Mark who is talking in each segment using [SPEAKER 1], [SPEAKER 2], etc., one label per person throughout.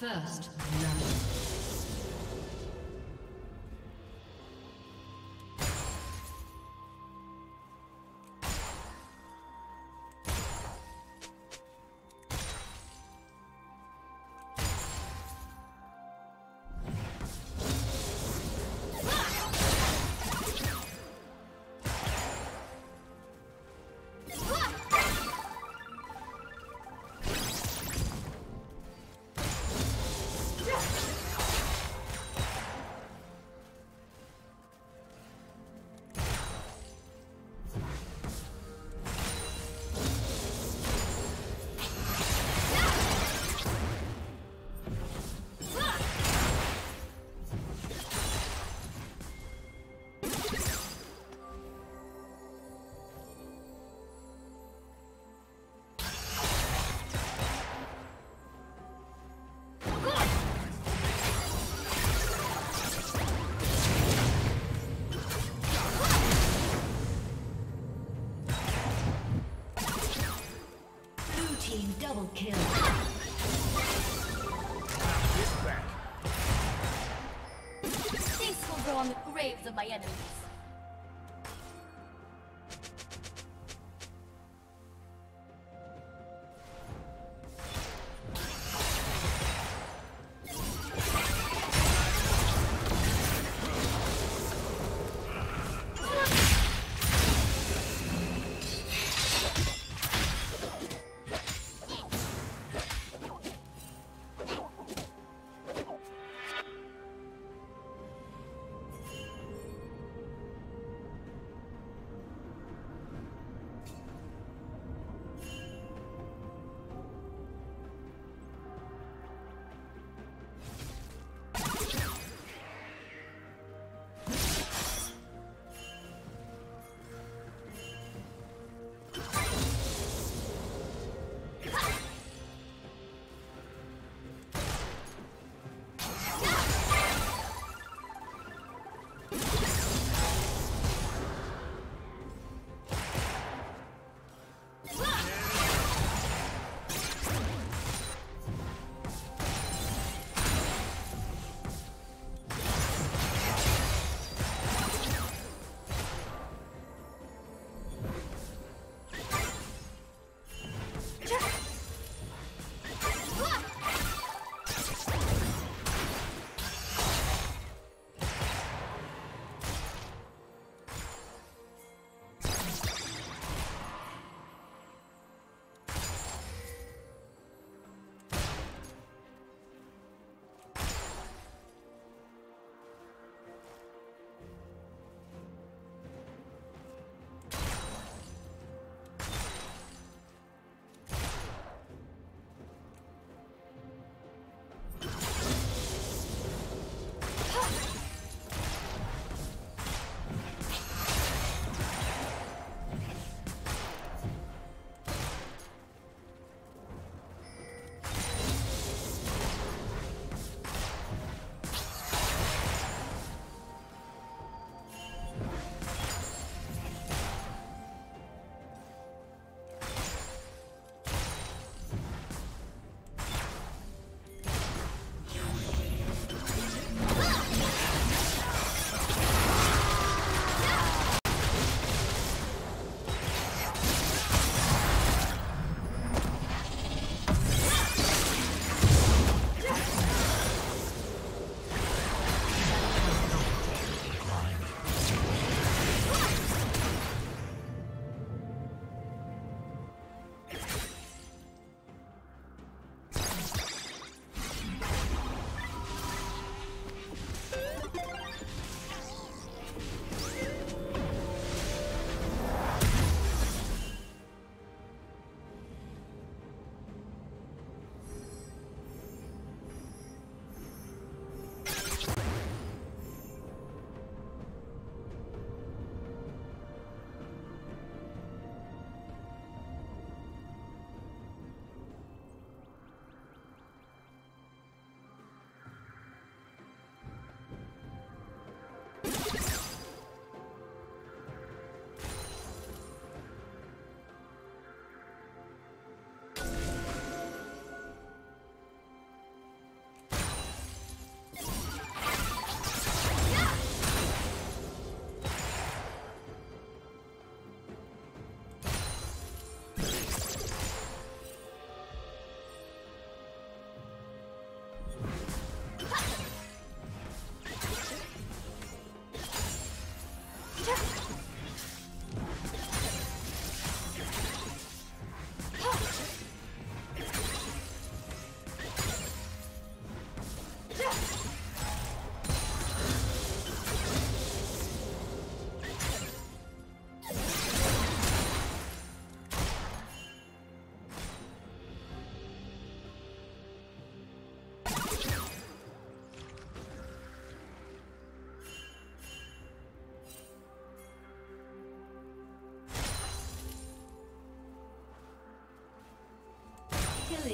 [SPEAKER 1] First blood. Double kill.
[SPEAKER 2] Ah, this will go on the graves of my enemies.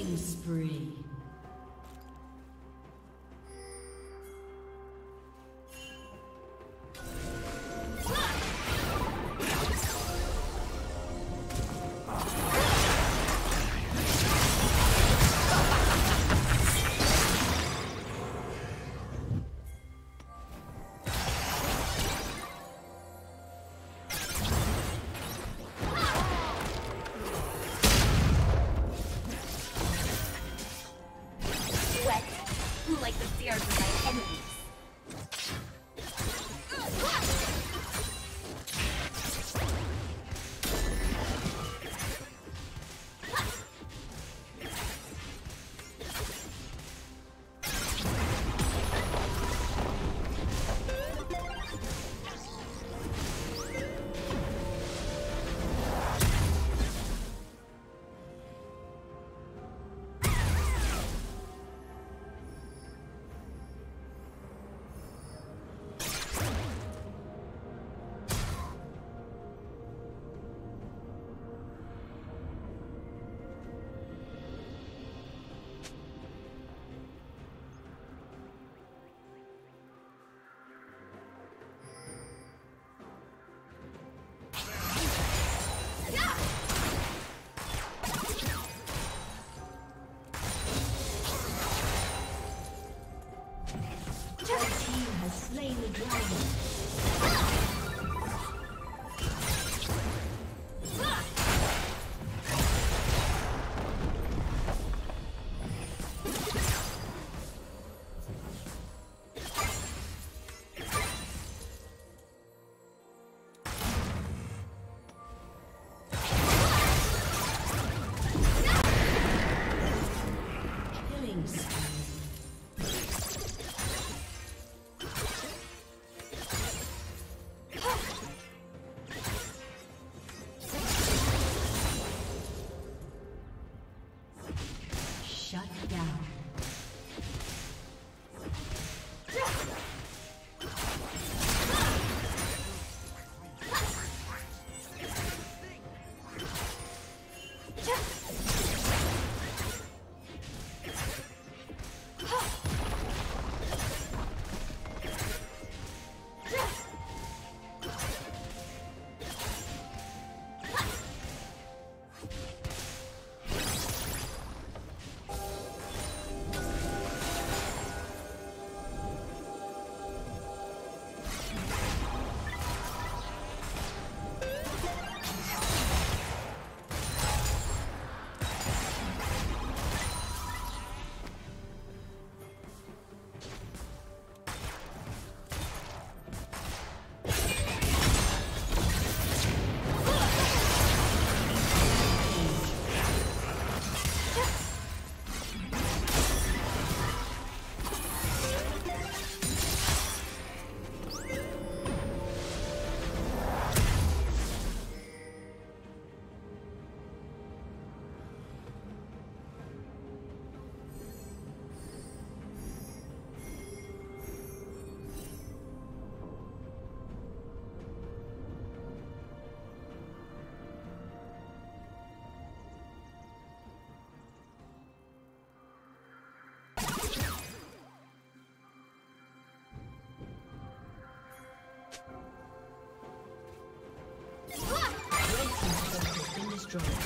[SPEAKER 1] Killing spree. Destroyed.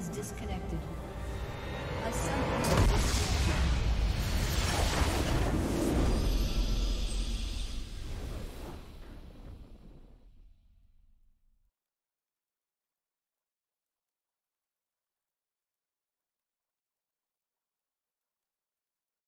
[SPEAKER 3] Has disconnected.